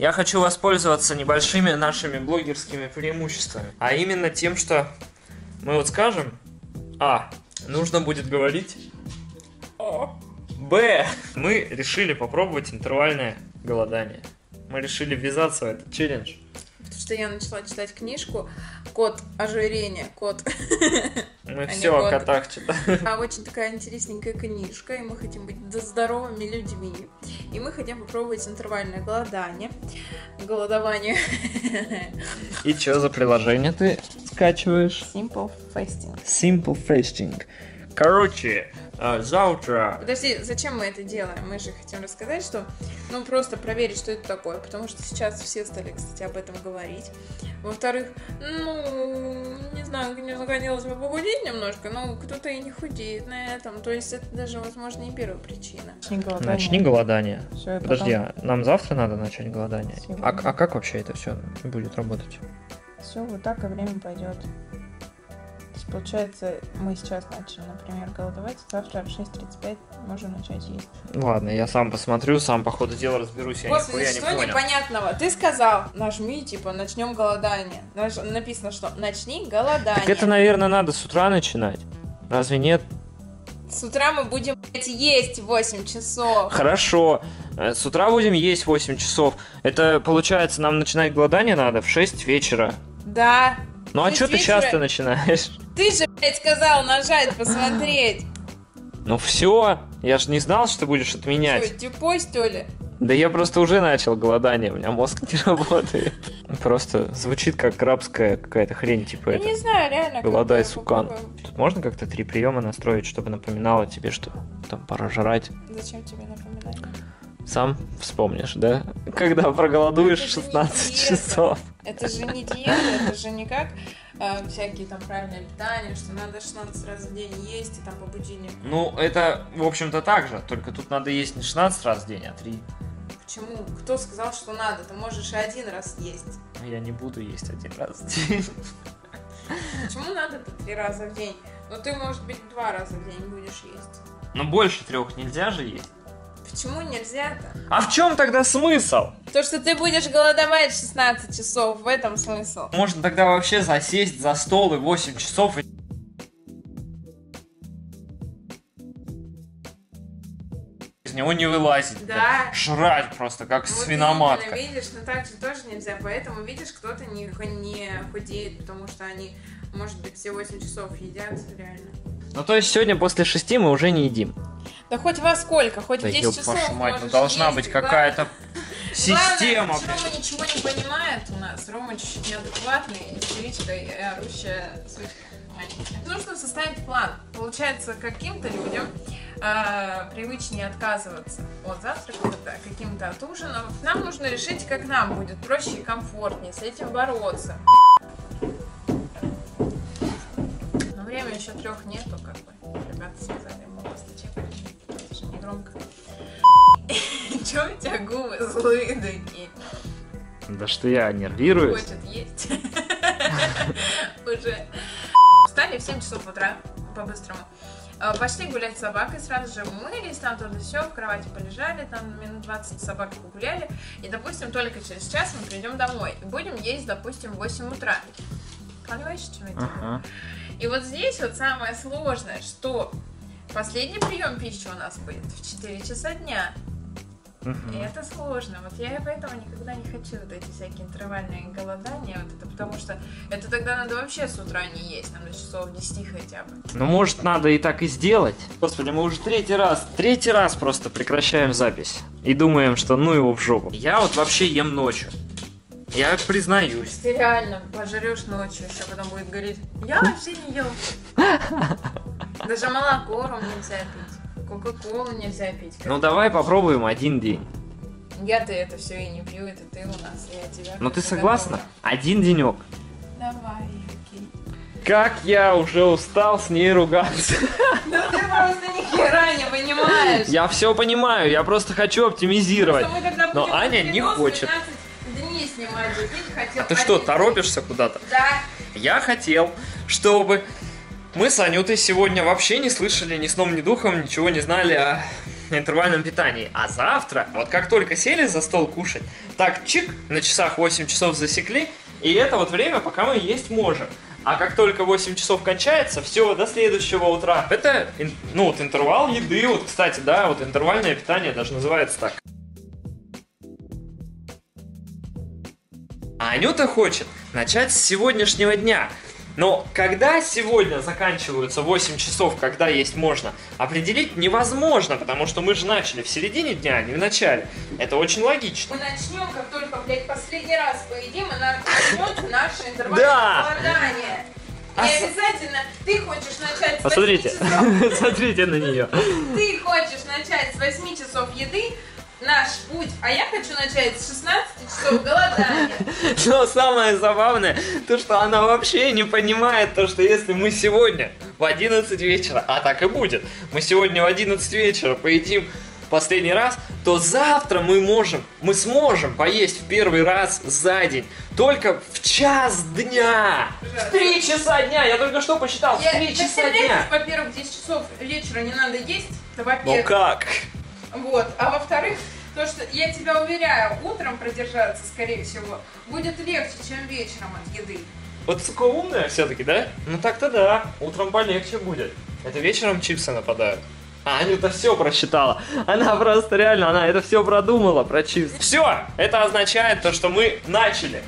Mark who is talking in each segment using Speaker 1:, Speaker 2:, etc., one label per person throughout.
Speaker 1: Я хочу воспользоваться небольшими нашими блогерскими преимуществами. А именно тем, что мы вот скажем, а, нужно будет говорить, б, мы решили попробовать интервальное голодание. Мы решили ввязаться в этот челлендж.
Speaker 2: Потому что я начала читать книжку «Код ожирения», код.
Speaker 1: Мы
Speaker 2: А
Speaker 1: все о котах читаем.
Speaker 2: А очень такая интересненькая книжка, и мы хотим быть здоровыми людьми. И мы хотим попробовать интервальное голодание. Голодование.
Speaker 1: И что за приложение ты скачиваешь?
Speaker 2: Simple fasting.
Speaker 1: Simple Fasting. Короче, э, завтра...
Speaker 2: Подожди, зачем мы это делаем? Мы же хотим рассказать, что, ну, просто проверить, что это такое, потому что сейчас все стали, кстати, об этом говорить. Во-вторых, ну, не знаю, конечно, хотелось бы похудеть немножко, но кто-то и не худеет на этом, то есть это даже, возможно, не первая причина.
Speaker 1: Начни голодание.
Speaker 2: Всё, и
Speaker 1: Подожди, а нам завтра надо начать голодание?
Speaker 2: Сегодня.
Speaker 1: А, а как вообще это все будет работать?
Speaker 2: Все, вот так и время пойдет. Получается, мы сейчас начали, например, голодовать, завтра в 6.35 можем начать есть.
Speaker 1: Ладно, я сам посмотрю, сам по ходу дела разберусь, я
Speaker 2: Господи,
Speaker 1: нихуя не
Speaker 2: что
Speaker 1: понял.
Speaker 2: непонятного? Ты сказал, нажми, типа, начнем голодание. Наж- Написано, что начни голодание.
Speaker 1: Так это, наверное, надо с утра начинать. Разве нет?
Speaker 2: С утра мы будем блядь, есть 8 часов.
Speaker 1: Хорошо. Э, С утра будем есть 8 часов. Это, получается, нам начинать голодание надо в 6 вечера.
Speaker 2: Да.
Speaker 1: Ну а что ты часто начинаешь?
Speaker 2: Ты же, блядь, сказал нажать, посмотреть.
Speaker 1: Ну все, я же не знал, что ты будешь отменять.
Speaker 2: Что, тупой, что ли?
Speaker 1: Да я просто уже начал голодание, у меня мозг не работает. Просто звучит как рабская какая-то хрень, типа
Speaker 2: Я
Speaker 1: это.
Speaker 2: не знаю, реально.
Speaker 1: Голодай, сукан. Тут можно как-то три приема настроить, чтобы напоминало тебе, что там пора жрать.
Speaker 2: Зачем тебе напоминать?
Speaker 1: Сам вспомнишь, да? Когда проголодуешь
Speaker 2: Это же не
Speaker 1: 16
Speaker 2: диета.
Speaker 1: часов.
Speaker 2: Это же не диета, это же не как э, всякие там правильное питание, что надо 16 раз в день есть и там по будильнику.
Speaker 1: Ну, это, в общем-то, так же. Только тут надо есть не 16 раз в день, а 3.
Speaker 2: Почему? Кто сказал, что надо? Ты можешь и один раз есть.
Speaker 1: Я не буду есть один раз в день.
Speaker 2: Почему надо-то три раза в день? Ну ты, может быть, два раза в день будешь есть.
Speaker 1: Но больше трех нельзя же есть.
Speaker 2: Почему нельзя-то?
Speaker 1: А в чем тогда смысл?
Speaker 2: То, что ты будешь голодовать 16 часов, в этом смысл.
Speaker 1: Можно тогда вообще засесть за стол и 8 часов и из него не вылазить.
Speaker 2: Да.
Speaker 1: Жрать просто, как
Speaker 2: Вот
Speaker 1: свиноматка.
Speaker 2: именно, видишь, но так же тоже нельзя. Поэтому, видишь, кто-то не, не худеет, потому что они, может быть, все 8 часов едят, реально.
Speaker 1: Ну то есть сегодня после шести мы уже не едим.
Speaker 2: Да хоть во сколько, хоть
Speaker 1: Да
Speaker 2: в 10
Speaker 1: ёб
Speaker 2: часов
Speaker 1: вашу мать, ну должна
Speaker 2: есть,
Speaker 1: быть какая-то система.
Speaker 2: Главное. Рома ничего не понимает у нас. Рома чуть-чуть неадекватный, истеричка и орущая сучка. Нужно составить план. Получается, каким-то людям а, привычнее отказываться от завтрака, да, каким-то от ужинов. Нам нужно решить, как нам будет проще и комфортнее с этим бороться. Но время еще трех нету, как бы. Ребята сказали, мы вас зачекали. Громко. Чё у тебя губы злые такие?
Speaker 1: Да что я нервируюсь.
Speaker 2: Хочет есть. Уже. Встали в 7 часов утра, по-быстрому. А, Пошли гулять с собакой, сразу же умылись, там туда все, в кровати полежали, там минут 20 с собакой погуляли. И, допустим, только через час мы придем домой. И будем есть, допустим, в 8 утра. Понимаешь, что я делаю? И вот здесь вот самое сложное, что последний прием пищи у нас будет в 4 часа дня. И
Speaker 1: Мгм.
Speaker 2: это сложно. Вот я и поэтому никогда не хочу вот эти всякие интервальные голодания, вот это, потому что это тогда надо вообще с утра не есть, нам до часов 10 хотя бы.
Speaker 1: Ну, может, надо и так и сделать. Господи, мы уже третий раз, третий раз просто прекращаем запись. И думаем, что ну его в жопу. Я вот вообще ем ночью. Я признаюсь.
Speaker 2: Ты реально пожрешь ночью, еще потом будет говорить, я вообще не ел. Даже молоко ром нельзя пить, кока-колу нельзя пить.
Speaker 1: Ну, давай попробуем один день.
Speaker 2: Я-то это все и не пью, это ты у нас, я тебя.
Speaker 1: Ну, ты согласна? Один денек.
Speaker 2: Давай, окей.
Speaker 1: Как я уже устал с ней ругаться.
Speaker 2: Да ты просто ни хера не понимаешь.
Speaker 1: Я все понимаю, я просто хочу оптимизировать. Но Аня не хочет.
Speaker 2: 12 дней снимать, же, ты хотел.
Speaker 1: Ты что, торопишься куда-то?
Speaker 2: Да.
Speaker 1: Я хотел, чтобы мы с Анютой сегодня вообще не слышали ни сном, ни духом, ничего не знали о интервальном питании. А завтра, вот как только сели за стол кушать, так чик, на часах 8 часов засекли, и это вот время, пока мы есть можем. А как только 8 часов кончается, все, до следующего утра. Это, ну, вот интервал еды, вот, кстати, да, вот интервальное питание даже называется так. А Анюта хочет начать с сегодняшнего дня. Но когда сегодня заканчиваются 8 часов, когда есть можно, определить невозможно, потому что мы же начали в середине дня, а не в начале. Это очень логично.
Speaker 2: Мы начнем, как только, блядь, последний раз поедим, и начнется наше интервальное
Speaker 1: Да.
Speaker 2: голодание.
Speaker 1: А
Speaker 2: Не обязательно ты хочешь начать с 8
Speaker 1: Посмотрите,
Speaker 2: часов.
Speaker 1: смотрите на нее.
Speaker 2: Ты хочешь начать с 8 часов еды, наш путь, а я хочу начать с 16 часов голодания.
Speaker 1: Но самое забавное, то что она вообще не понимает то, что если мы сегодня в 11 вечера, а так и будет, мы сегодня в 11 вечера поедим последний раз, то завтра мы можем, мы сможем поесть в первый раз за день. Только в час дня. В 3 часа дня. Я только что посчитал. В
Speaker 2: Я,
Speaker 1: 3
Speaker 2: да
Speaker 1: часа дня.
Speaker 2: во-первых, в 10 часов вечера не надо есть,
Speaker 1: Ну как?
Speaker 2: Вот. А во-вторых, то, что я тебя уверяю, утром продержаться, скорее всего, будет легче, чем вечером от еды.
Speaker 1: Вот сука умная все-таки, да? Ну так-то да. Утром полегче будет. Это вечером чипсы нападают. А Анюта все просчитала. Она просто реально, она это все продумала про чипсы. Все, это означает то, что мы начали.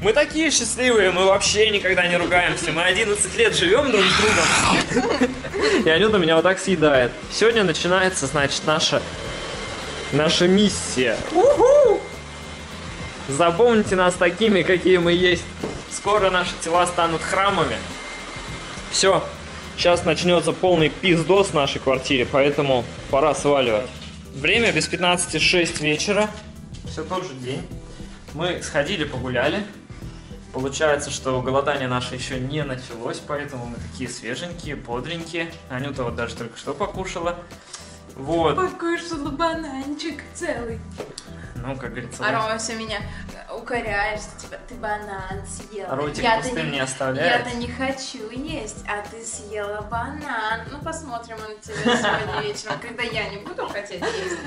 Speaker 1: Мы такие счастливые, мы вообще никогда не ругаемся. Мы 11 лет живем друг с другом. И Анюта меня вот так съедает. Сегодня начинается, значит, наша, наша миссия. Запомните нас такими, какие мы есть. Скоро наши тела станут храмами. Все, сейчас начнется полный пиздос в нашей квартире, поэтому пора сваливать. Время без 15.06 вечера. Все тот же день. Мы сходили, погуляли. Получается, что голодание наше еще не началось, поэтому мы такие свеженькие, бодренькие. Анюта вот даже только что покушала. Вот.
Speaker 2: Покушала бананчик целый.
Speaker 1: Ну, как говорится,
Speaker 2: А Рома все меня укоряет, что типа ты банан съела.
Speaker 1: ротик
Speaker 2: Я-то
Speaker 1: пустым
Speaker 2: не-
Speaker 1: не оставляет.
Speaker 2: Я-то не хочу есть, а ты съела банан. Ну, посмотрим на тебя сегодня вечером, когда я не буду хотеть есть.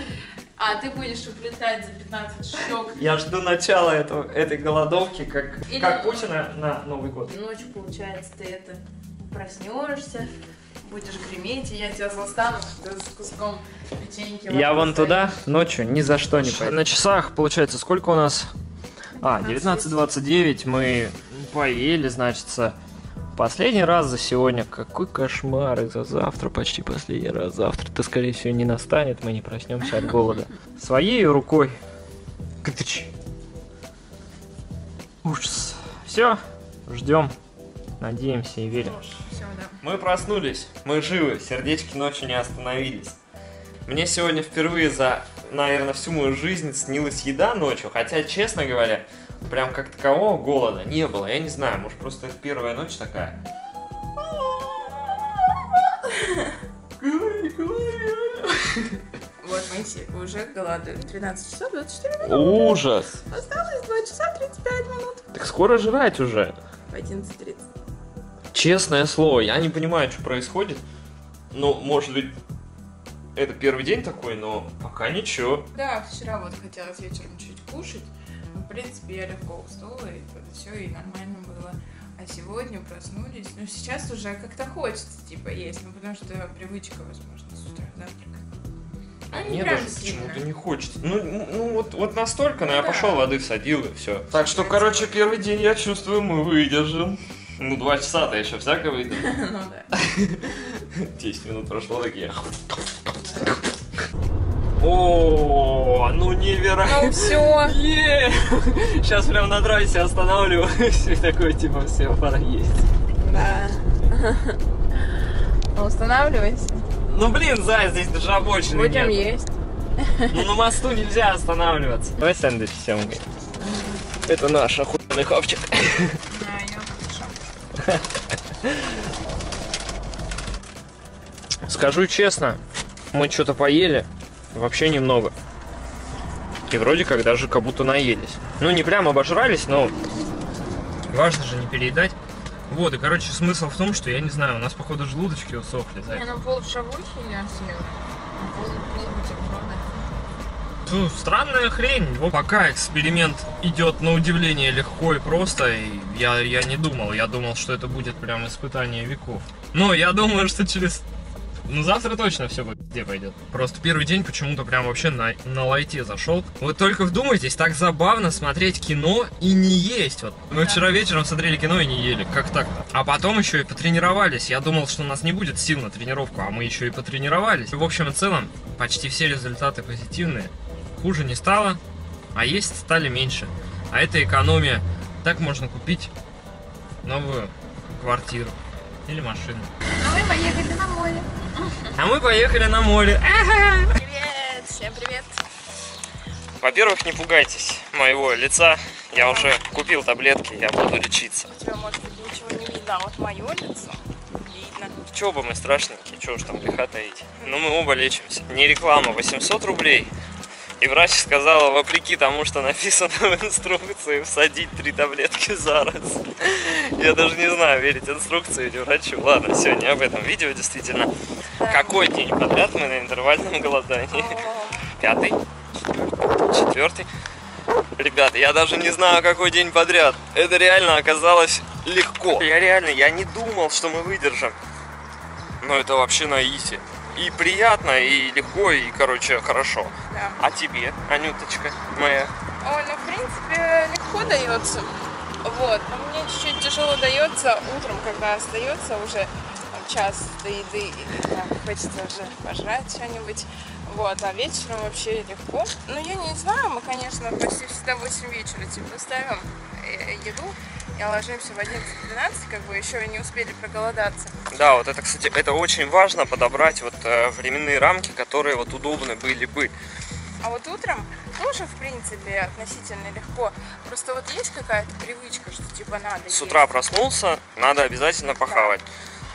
Speaker 2: А ты будешь уплетать за 15 щек.
Speaker 1: Я жду начала этого, этой голодовки, как,
Speaker 2: Или-
Speaker 1: как Путина на Новый год.
Speaker 2: Ночью, получается, ты это проснешься, будешь греметь, и я тебя застану с куском печеньки.
Speaker 1: Я вон туда ночью ни за что не пойду. На часах, получается, сколько у нас? А, 19.29, мы поели, значится, последний раз за сегодня. Какой кошмар, и за завтра почти последний раз. Завтра-то, скорее всего, не настанет, мы не проснемся от голода. Своей рукой. Кытыч. Ужас. Все, ждем, надеемся и верим.
Speaker 2: Всё, да.
Speaker 1: Мы проснулись, мы живы, сердечки ночью не остановились. Мне сегодня впервые за, наверное, всю мою жизнь снилась еда ночью, хотя, честно говоря, прям как такового голода не было. Я не знаю, может просто это первая ночь такая.
Speaker 2: Вот мы все уже голодают. 13 часов 24 минуты.
Speaker 1: Ужас.
Speaker 2: Осталось 2 часа 35 минут.
Speaker 1: Так скоро жрать уже.
Speaker 2: В 11.30.
Speaker 1: Честное слово, я не понимаю, что происходит. Ну, может быть, это первый день такой, но пока ничего.
Speaker 2: Да, вчера вот хотелось вечером чуть кушать. Но, в принципе, я легко уснула, и это все и нормально было. А сегодня проснулись. Ну, сейчас уже как-то хочется, типа, есть. Ну, потому что привычка, возможно, с утра завтракать. А не
Speaker 1: Мне даже почему-то не хочется. Ну, ну, ну, вот, вот настолько, но
Speaker 2: Ну
Speaker 1: я
Speaker 2: да.
Speaker 1: пошел воды всадил и все. Так что, короче, первый день я чувствую, мы выдержим. Ну, два часа-то еще всякое выйдет.
Speaker 2: Ну да.
Speaker 1: 10 минут прошло, такие. О, ну невероятно.
Speaker 2: Ну все.
Speaker 1: Сейчас прям на трассе останавливаюсь и такой, типа, все, пора есть.
Speaker 2: Да. Ну, Устанавливайся.
Speaker 1: Ну, блин, Зай, здесь даже обочины
Speaker 2: Будем
Speaker 1: нет.
Speaker 2: есть.
Speaker 1: Ну, на мосту нельзя останавливаться. Давай сэндвич всем. Это наш охуенный хавчик.
Speaker 2: А, я.
Speaker 1: Скажу честно, мы что-то поели, вообще немного. И вроде как даже как будто наелись. Ну, не прям обожрались, но важно же не переедать. Вот, и, короче, смысл в том, что, я не знаю, у нас, походу, желудочки усохли,
Speaker 2: Не,
Speaker 1: Зай.
Speaker 2: ну пол шавухи я съела. Пол- пол бутерброда.
Speaker 1: Ну, странная хрень. Вот пока эксперимент идет на удивление легко и просто, и я, я не думал. Я думал, что это будет прям испытание веков. Но я думаю, что через... Ну, завтра точно все где пойдет. Просто первый день почему-то прям вообще на, на лайте зашел. Вот только вдумайтесь, так забавно смотреть кино и не есть. Вот мы вчера вечером смотрели кино и не ели. Как так-то? А потом еще и потренировались. Я думал, что у нас не будет сил на тренировку, а мы еще и потренировались. В общем и целом, почти все результаты позитивные. Хуже не стало, а есть стали меньше. А это экономия. Так можно купить новую квартиру или машину.
Speaker 2: А мы поехали на море.
Speaker 1: А мы поехали на море.
Speaker 2: Привет! Всем привет!
Speaker 1: Во-первых, не пугайтесь моего лица. Я уже купил таблетки, я буду лечиться.
Speaker 2: У тебя, может быть, ничего не видно, а вот мое лицо видно.
Speaker 1: Чего бы мы страшненькие, чего уж там греха таить. Ну мы оба лечимся. Не реклама, 800 рублей. И врач сказала, вопреки тому, что написано в инструкции, всадить три таблетки за раз. Я даже не знаю, верить инструкции или врачу. Ладно, все, не об этом видео, действительно. Какой день подряд мы на интервальном голодании? Пятый? Четвертый? Ребята, я даже не знаю, какой день подряд. Это реально оказалось легко. Я реально, я не думал, что мы выдержим. Но это вообще на изи. И приятно, и легко, и, короче, хорошо.
Speaker 2: да.
Speaker 1: А тебе, Анюточка моя?
Speaker 2: Ой, ну, в принципе, легко дается. Вот. Но мне чуть-чуть тяжело дается утром, когда остается уже там, час до еды, и когда хочется уже пожрать что-нибудь. Вот, а вечером вообще легко. Ну, я не знаю, мы, конечно, почти всегда в 8 вечера типа ставим э, еду и ложимся в 11-12, как бы еще не успели проголодаться.
Speaker 1: Да, вот это, кстати, это очень важно подобрать вот э, временные рамки, которые вот удобны были бы.
Speaker 2: А вот утром тоже, в принципе, относительно легко. Просто вот есть какая-то привычка, что типа надо
Speaker 1: С
Speaker 2: есть.
Speaker 1: утра проснулся, надо обязательно похавать.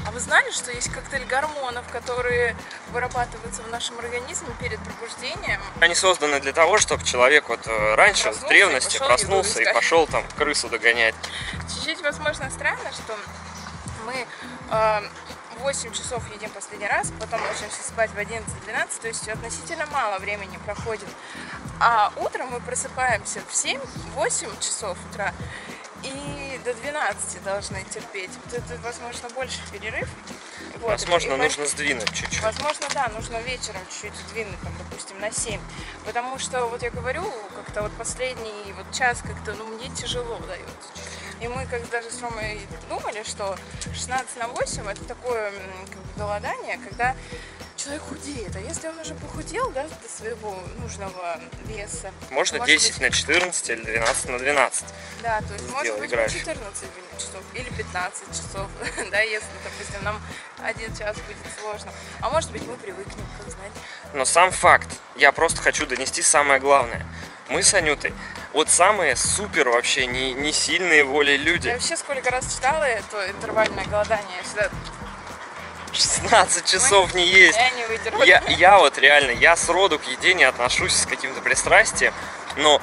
Speaker 2: А вы знали, что есть коктейль гормонов, которые вырабатываются в нашем организме перед пробуждением?
Speaker 1: Они созданы для того, чтобы человек вот э, раньше,
Speaker 2: Проснулся
Speaker 1: в древности,
Speaker 2: пошел
Speaker 1: проснулся и пошел там крысу догонять.
Speaker 2: Чуть-чуть, возможно, странно, что мы э, 8 часов едим последний раз, потом ложимся спать в 11-12, то есть относительно мало времени проходит. А утром мы просыпаемся в 7-8 часов утра и до 12 должны терпеть. Вот это, возможно, больше перерыв. Вот.
Speaker 1: Возможно,
Speaker 2: И
Speaker 1: нужно сдвинуть чуть-чуть.
Speaker 2: Возможно, да, нужно вечером чуть-чуть сдвинуть, там, допустим, на 7. Потому что, вот я говорю, как-то вот последний вот час как-то, ну, мне тяжело дается. И мы как даже с Ромой думали, что 16 на 8 это такое как бы, голодание, когда человек худеет. А если он уже похудел, да, до своего нужного веса,
Speaker 1: Можно
Speaker 2: может
Speaker 1: 10
Speaker 2: быть,
Speaker 1: на 14 или 12 на 12.
Speaker 2: да, то есть может быть
Speaker 1: график.
Speaker 2: 14 часов или 15 часов, да, если, допустим, нам один час будет сложно. А может быть мы привыкнем, как знать.
Speaker 1: Но сам факт, я просто хочу донести самое главное. Мы с Анютой, вот самые супер вообще не, не сильные волей
Speaker 2: Я
Speaker 1: люди.
Speaker 2: вообще сколько раз читала это интервальное голодание, я всегда
Speaker 1: 16 часов не есть.
Speaker 2: я не выдержу.
Speaker 1: Я, я вот реально, я сроду к еде не отношусь с каким-то пристрастием, но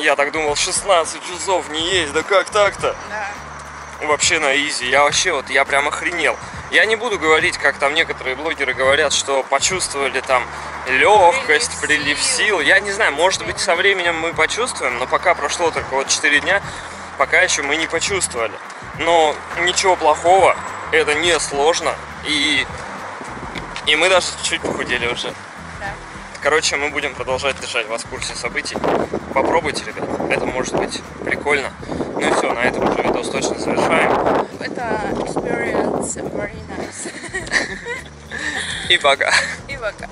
Speaker 1: я так думал, 16 часов не есть, да как так-то?
Speaker 2: Да.
Speaker 1: Вообще на изи, я вообще вот, я прям охренел. Я не буду говорить, как там некоторые блогеры говорят, что почувствовали там легкость,
Speaker 2: Прилив
Speaker 1: прилив
Speaker 2: сил.
Speaker 1: сил. Я не знаю, может быть со временем мы почувствуем, но пока прошло только вот 4 дня, пока еще мы не почувствовали. Но ничего плохого, это не сложно, и, и мы даже чуть похудели уже.
Speaker 2: Да.
Speaker 1: Короче, мы будем продолжать держать вас в курсе событий. Попробуйте, ребят, это может быть прикольно. Ну и все, на этом уже видос точно завершаем.
Speaker 2: Это experience very nice.
Speaker 1: И пока.
Speaker 2: И пока.